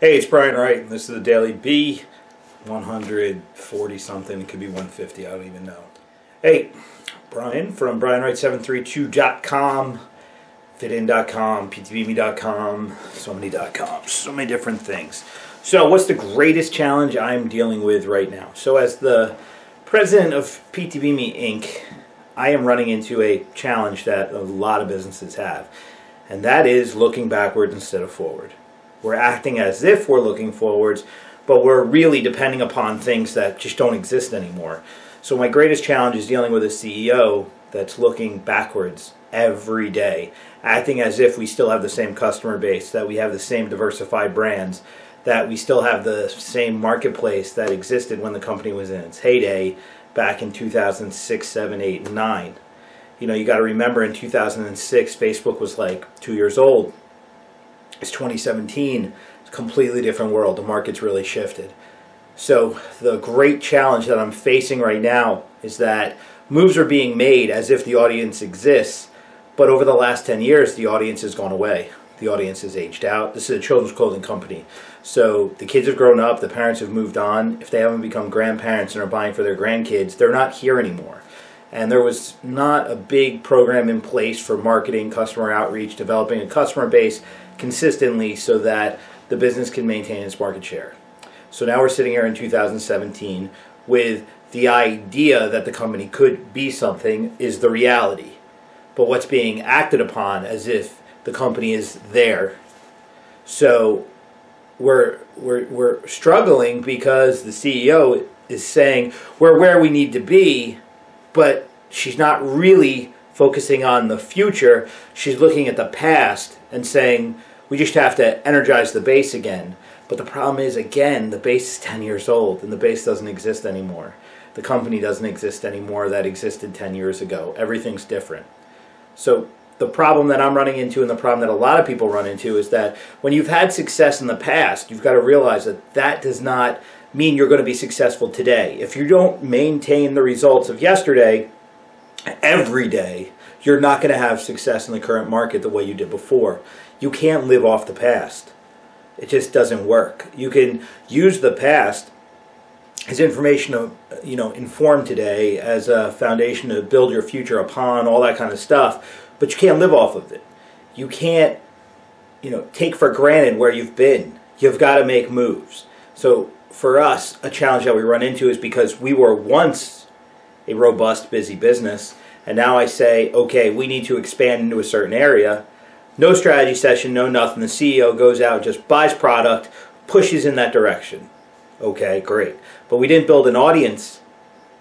Hey, it's Brian Wright, and this is the Daily B. 140 something, it could be 150, I don't even know. Hey, Brian from BrianWright732.com, phitin.com, ptbme.com, so many .coms, so many different things. So, what's the greatest challenge I'm dealing with right now? So, as the president of PTBme Inc., I am running into a challenge that a lot of businesses have, and that is looking backwards instead of forward. We're acting as if we're looking forwards, but we're really depending upon things that just don't exist anymore. So my greatest challenge is dealing with a CEO that's looking backwards every day, acting as if we still have the same customer base, that we have the same diversified brands, that we still have the same marketplace that existed when the company was in its heyday back in 2006, 7, 8, and 9. You know, you got to remember in 2006, Facebook was like two years old. It's 2017 completely different world. The market's really shifted. So the great challenge that I'm facing right now is that moves are being made as if the audience exists, but over the last 10 years, the audience has gone away. The audience has aged out. This is a children's clothing company. So the kids have grown up, the parents have moved on. If they haven't become grandparents and are buying for their grandkids, they're not here anymore. And there was not a big program in place for marketing, customer outreach, developing a customer base consistently so that the business can maintain its market share. So now we're sitting here in 2017 with the idea that the company could be something is the reality. But what's being acted upon as if the company is there. So we're, we're, we're struggling because the CEO is saying we're where we need to be, but she's not really focusing on the future. She's looking at the past and saying, we just have to energize the base again. But the problem is, again, the base is 10 years old and the base doesn't exist anymore. The company doesn't exist anymore that existed 10 years ago. Everything's different. So the problem that I'm running into and the problem that a lot of people run into is that when you've had success in the past, you've got to realize that that does not mean you're going to be successful today. If you don't maintain the results of yesterday every day, you're not going to have success in the current market the way you did before. You can't live off the past. It just doesn't work. You can use the past as information to, you know, inform today as a foundation to build your future upon, all that kind of stuff, but you can't live off of it. You can't, you know, take for granted where you've been. You've got to make moves. So for us, a challenge that we run into is because we were once a robust, busy business, and now I say, okay, we need to expand into a certain area no strategy session, no nothing. The CEO goes out, just buys product, pushes in that direction. Okay, great. But we didn't build an audience,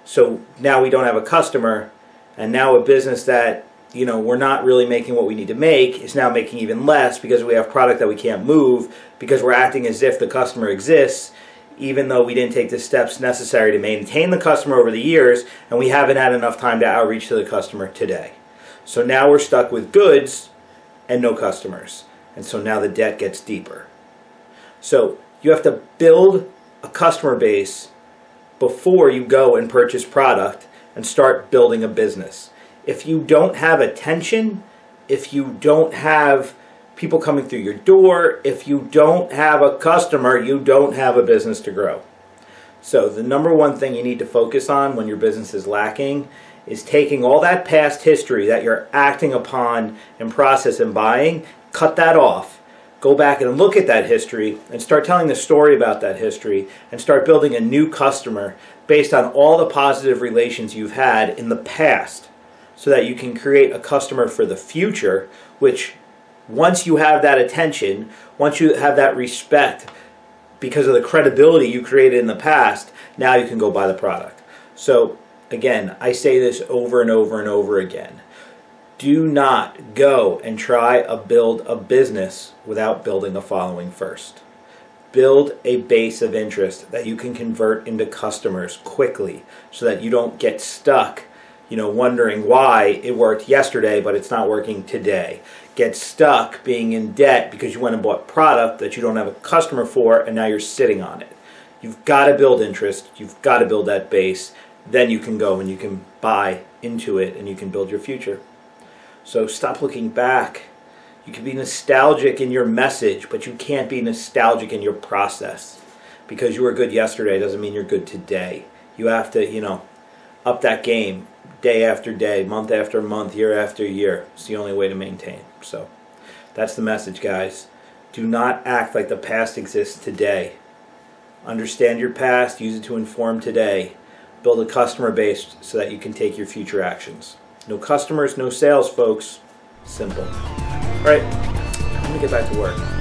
so now we don't have a customer, and now a business that you know we're not really making what we need to make is now making even less because we have product that we can't move because we're acting as if the customer exists even though we didn't take the steps necessary to maintain the customer over the years and we haven't had enough time to outreach to the customer today. So now we're stuck with goods and no customers. And so now the debt gets deeper. So you have to build a customer base before you go and purchase product and start building a business. If you don't have attention, if you don't have people coming through your door, if you don't have a customer, you don't have a business to grow. So the number one thing you need to focus on when your business is lacking is taking all that past history that you're acting upon and process and buying, cut that off. Go back and look at that history and start telling the story about that history and start building a new customer based on all the positive relations you've had in the past so that you can create a customer for the future, which once you have that attention, once you have that respect because of the credibility you created in the past, now you can go buy the product. So Again, I say this over and over and over again. Do not go and try to build a business without building a following first. Build a base of interest that you can convert into customers quickly so that you don't get stuck, you know, wondering why it worked yesterday but it's not working today. Get stuck being in debt because you went and bought product that you don't have a customer for and now you're sitting on it. You've got to build interest, you've got to build that base, then you can go and you can buy into it and you can build your future. So stop looking back. You can be nostalgic in your message, but you can't be nostalgic in your process. Because you were good yesterday doesn't mean you're good today. You have to, you know, up that game day after day, month after month, year after year. It's the only way to maintain. So that's the message, guys. Do not act like the past exists today. Understand your past, use it to inform today. Build a customer base so that you can take your future actions. No customers, no sales, folks. Simple. All right, let me get back to work.